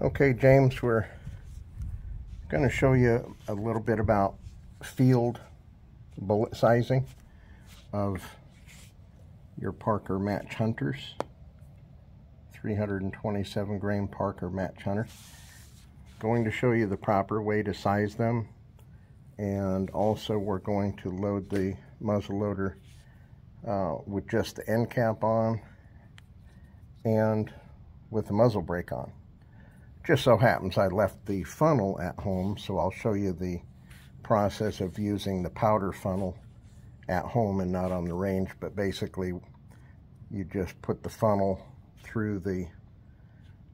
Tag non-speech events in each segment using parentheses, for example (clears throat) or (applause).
Okay, James, we're going to show you a little bit about field bullet sizing of your Parker Match Hunters. 327 grain Parker Match Hunter. Going to show you the proper way to size them and also we're going to load the muzzle loader uh, with just the end cap on and with the muzzle brake on. Just so happens I left the funnel at home, so I'll show you the process of using the powder funnel at home and not on the range, but basically you just put the funnel through the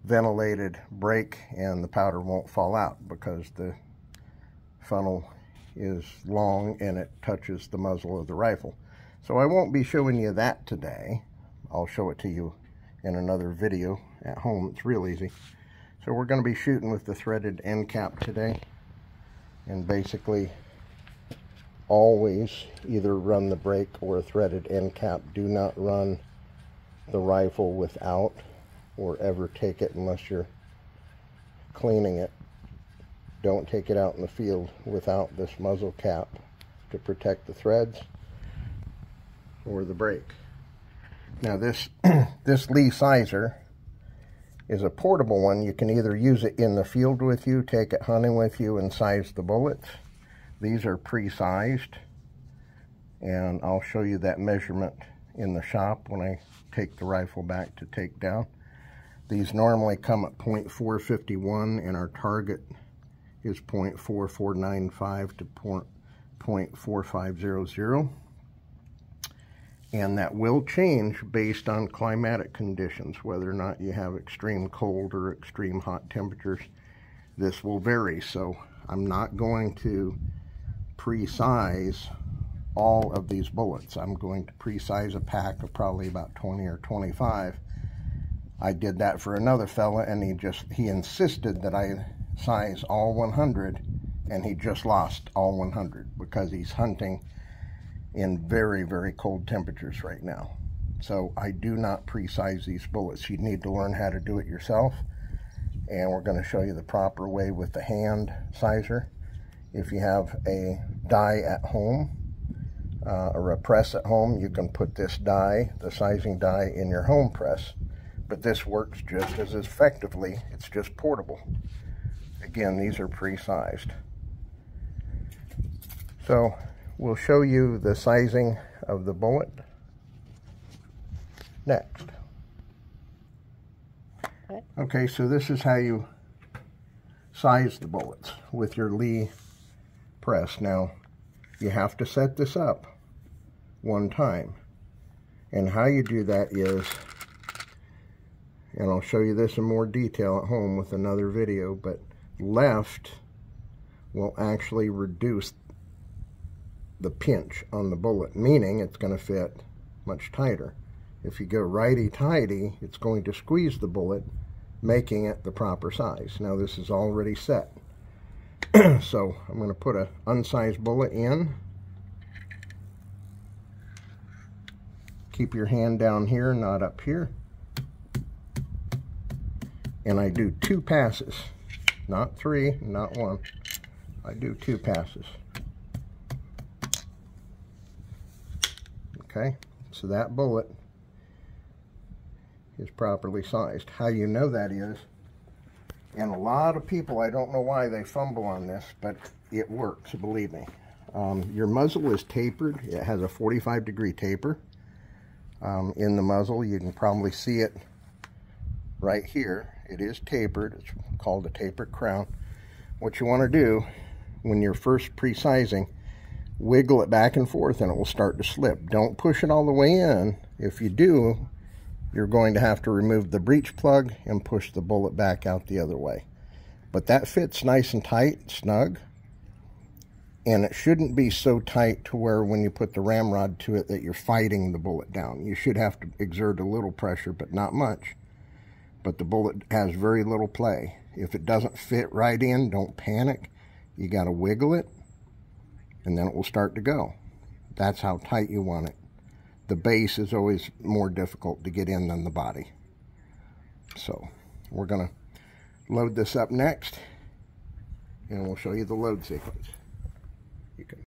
ventilated brake and the powder won't fall out because the funnel is long and it touches the muzzle of the rifle. So I won't be showing you that today. I'll show it to you in another video at home. It's real easy. So we're going to be shooting with the threaded end cap today. And basically always either run the brake or a threaded end cap. Do not run the rifle without or ever take it unless you're cleaning it. Don't take it out in the field without this muzzle cap to protect the threads or the brake. Now this, (clears throat) this Lee Sizer is a portable one. You can either use it in the field with you, take it hunting with you, and size the bullets. These are pre-sized, and I'll show you that measurement in the shop when I take the rifle back to take down. These normally come at .451, and our target is .4495 to .4500 and that will change based on climatic conditions, whether or not you have extreme cold or extreme hot temperatures. This will vary, so I'm not going to pre-size all of these bullets. I'm going to pre-size a pack of probably about 20 or 25. I did that for another fella, and he just, he insisted that I size all 100, and he just lost all 100 because he's hunting in very, very cold temperatures right now. So I do not pre-size these bullets. You need to learn how to do it yourself. And we're going to show you the proper way with the hand sizer. If you have a die at home uh, or a press at home, you can put this die, the sizing die, in your home press. But this works just as effectively. It's just portable. Again, these are pre-sized. So We'll show you the sizing of the bullet next. Okay, so this is how you size the bullets with your Lee press. Now, you have to set this up one time. And how you do that is, and I'll show you this in more detail at home with another video, but left will actually reduce the pinch on the bullet, meaning it's going to fit much tighter. If you go righty-tighty, it's going to squeeze the bullet, making it the proper size. Now this is already set. (clears throat) so I'm going to put an unsized bullet in. Keep your hand down here, not up here. And I do two passes, not three, not one. I do two passes. Okay, so that bullet is properly sized. How you know that is, and a lot of people, I don't know why they fumble on this, but it works, believe me. Um, your muzzle is tapered. It has a 45 degree taper um, in the muzzle. You can probably see it right here. It is tapered. It's called a tapered crown. What you want to do when you're first pre-sizing wiggle it back and forth and it will start to slip. Don't push it all the way in. If you do, you're going to have to remove the breech plug and push the bullet back out the other way. But that fits nice and tight, snug. And it shouldn't be so tight to where when you put the ramrod to it that you're fighting the bullet down. You should have to exert a little pressure, but not much. But the bullet has very little play. If it doesn't fit right in, don't panic. You got to wiggle it and then it will start to go. That's how tight you want it. The base is always more difficult to get in than the body. So we're going to load this up next and we'll show you the load sequence. You can